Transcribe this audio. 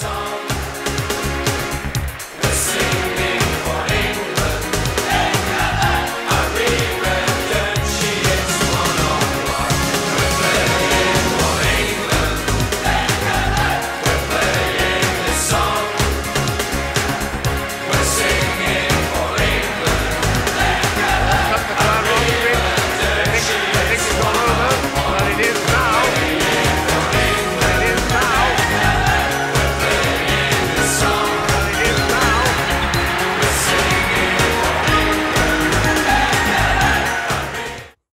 song.